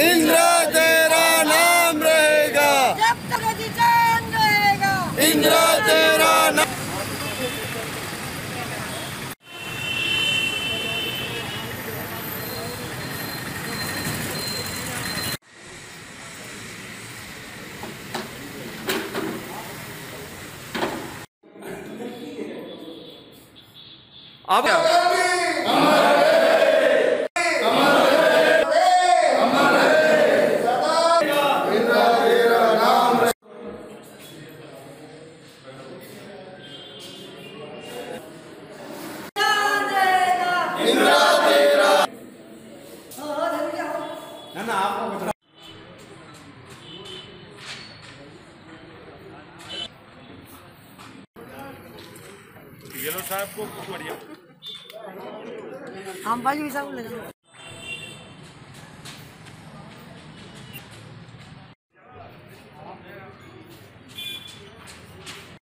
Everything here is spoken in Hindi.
इंदिरा तेरा नाम रहेगा। इंदिरा तेरा नाम अब येलो साहब को बढ़िया। हम भाई भी सब